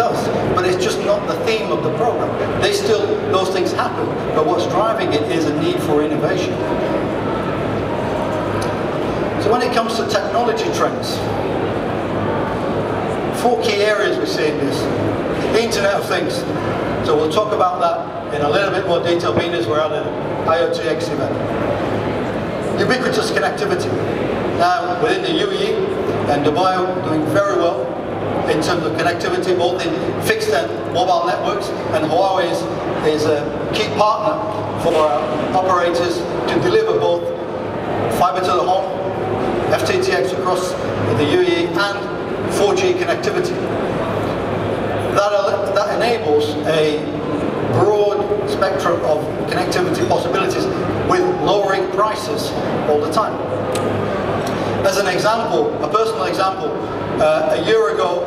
does, but it's just not the theme of the program. They still, those things happen, but what's driving it is a need for innovation. So when it comes to technology trends, four key areas we see in this. The Internet of Things. So we'll talk about that in a little bit more detail being as we're at an IoTX event. Ubiquitous connectivity. Now within the UAE and Dubai doing very well in terms of connectivity both in fixed and mobile networks and Huawei is, a key partner for uh, operators to deliver both fiber to the home, FTTX across the UAE and 4G connectivity. That, that enables a broad spectrum of connectivity possibilities with lowering prices all the time. As an example, a personal example, uh, a year ago,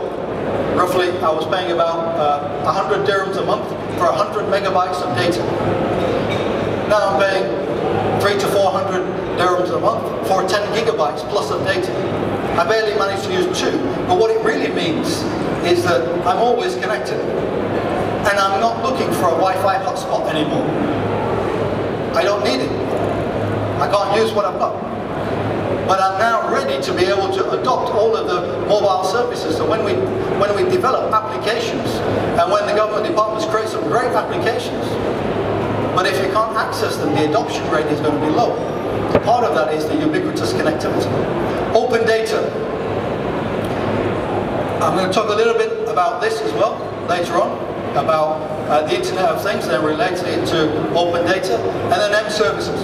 roughly, I was paying about uh, 100 dirhams a month for 100 megabytes of data. Now I'm paying three to 400 dirhams a month for 10 gigabytes plus of data. I barely manage to use two, but what it really means is that I'm always connected. And I'm not looking for a Wi-Fi hotspot anymore. I don't need it. I can't use what I've got. But I'm now ready to be able to adopt all of the mobile services. So when we, when we develop applications, and when the government departments create some great applications, but if you can't access them, the adoption rate is going to be low. Part of that is the ubiquitous connectivity. Open data. I'm going to talk a little bit about this as well later on, about uh, the Internet of Things and relating it to open data, and then M services.